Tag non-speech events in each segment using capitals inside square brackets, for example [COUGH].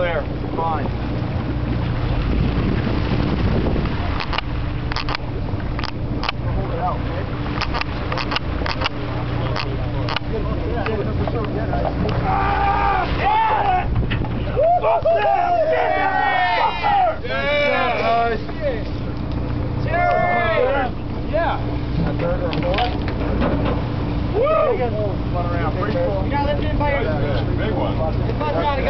clear. Fine. Hold it out, okay? Big one. Oh, sorry. Nice,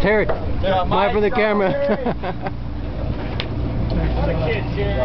Terry, yeah, smile for the camera. [LAUGHS] a kid, Jerry.